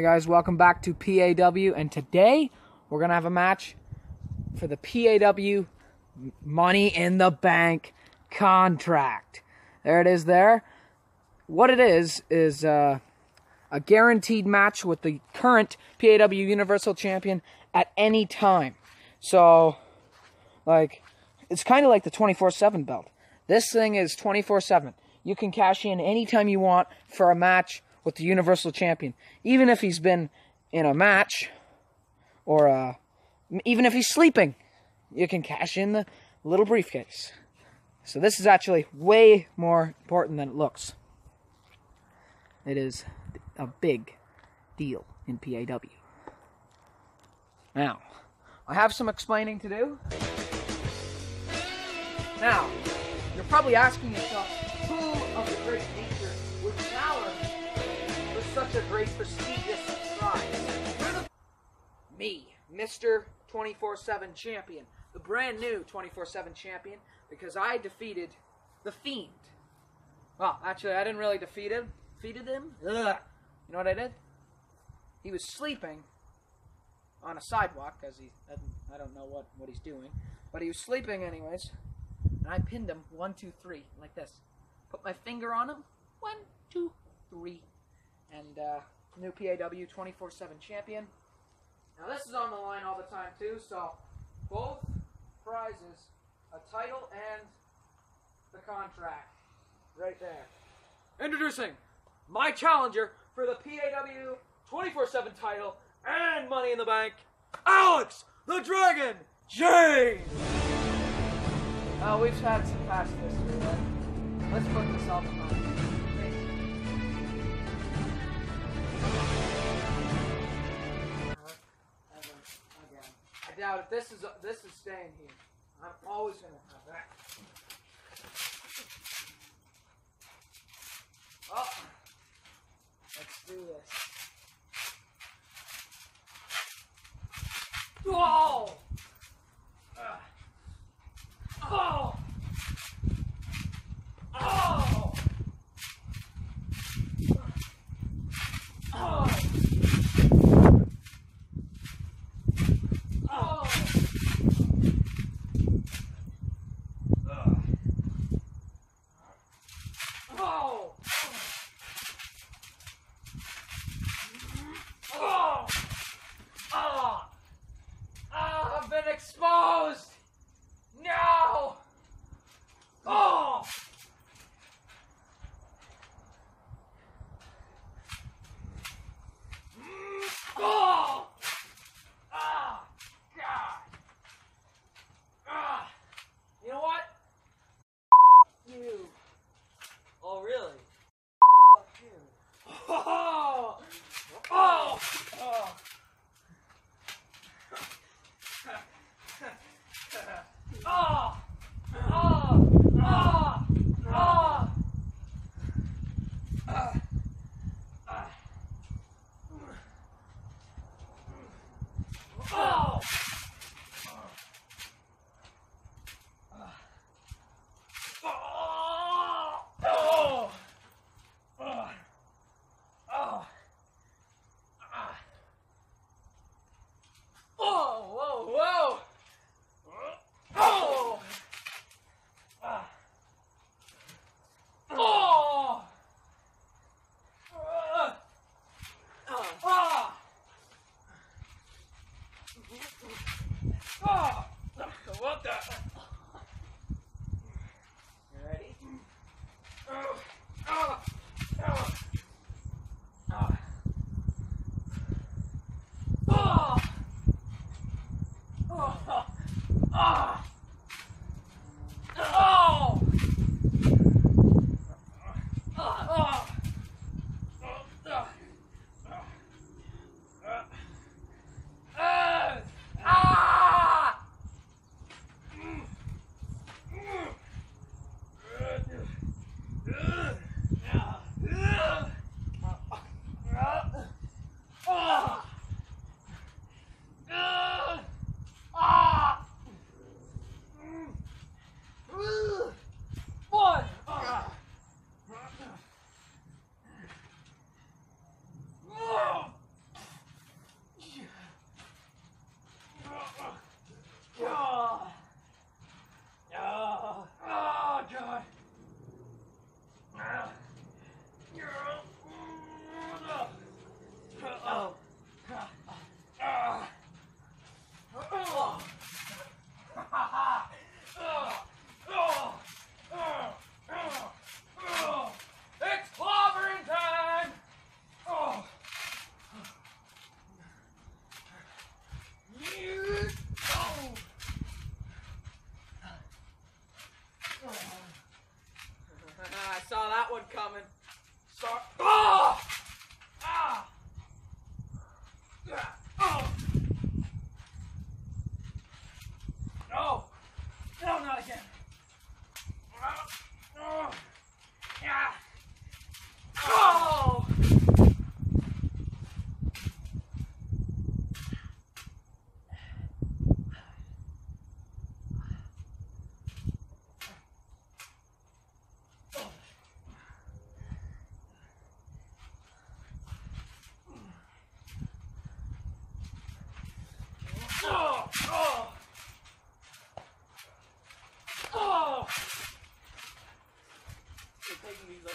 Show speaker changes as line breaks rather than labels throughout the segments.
Hey guys, welcome back to PAW, and today we're gonna have a match for the PAW Money in the Bank contract. There it is. There. What it is is uh, a guaranteed match with the current PAW Universal Champion at any time. So, like, it's kind of like the 24/7 belt. This thing is 24/7. You can cash in anytime you want for a match with the Universal Champion, even if he's been in a match, or uh, even if he's sleeping, you can cash in the little briefcase. So this is actually way more important than it looks. It is a big deal in PAW. Now, I have some explaining to do. Now, you're probably asking yourself, who of the great nature would for such a great prestigious prize? Me, Mr. 24-7 champion, the brand new 24-7 champion, because I defeated the Fiend. Well, actually, I didn't really defeat him. Defeated him? Ugh. You know what I did? He was sleeping on a sidewalk, because he, I don't know what, what he's doing, but he was sleeping anyways, and I pinned him one, two, three, like this. Put my finger on him, one, two, three, and uh, new PAW 24-7 champion. Now this is on the line all the time too, so both prizes, a title and the contract, right there. Introducing my challenger for the PAW 24-7 title and Money in the Bank, Alex the Dragon James! Oh, we've had some past history, right? Let's put this up on again. I doubt it. This is this is staying here. I'm always gonna have that. Oh, let's do this. Whoa!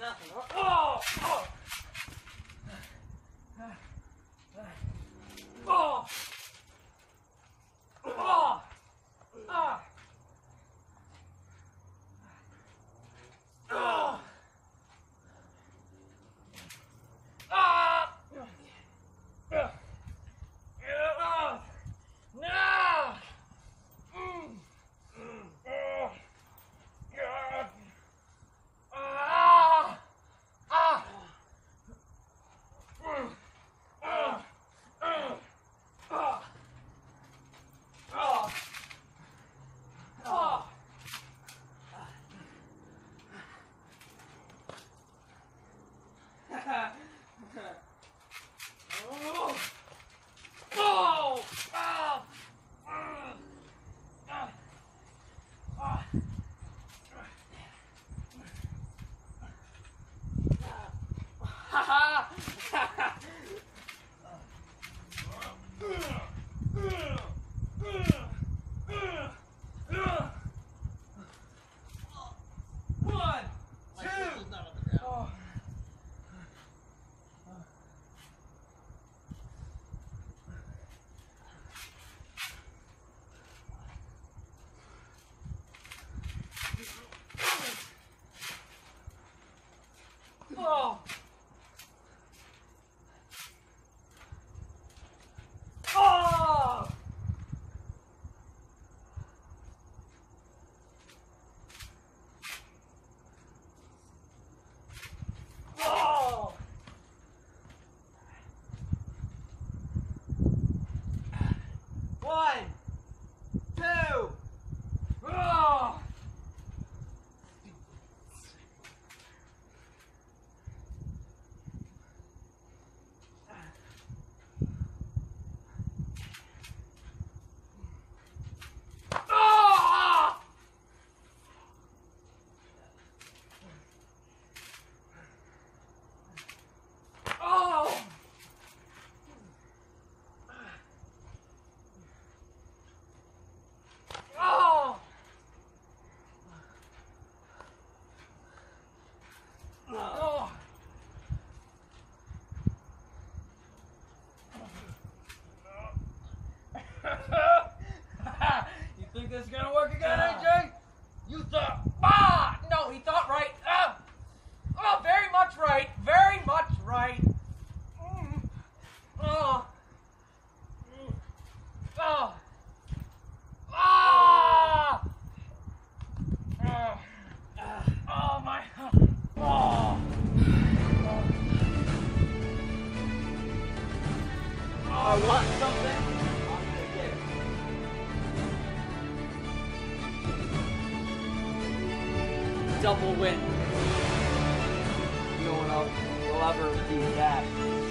nothing. Oh! oh. Oh. Much right, very much right. Mm. Oh. Mm. Oh. Ah. Oh. Oh my. Oh.
Want something. Double win. Else will do that.